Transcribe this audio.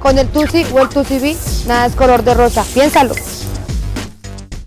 Con el Tusi o el Tusi nada es color de rosa. Piénsalo.